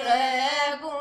哎哎